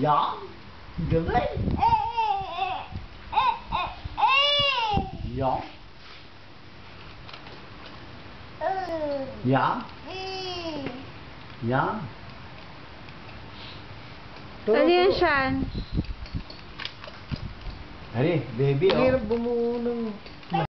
Ja. Geweest. Ja. Ja. Ja. 在练山。Hari, baby, oh.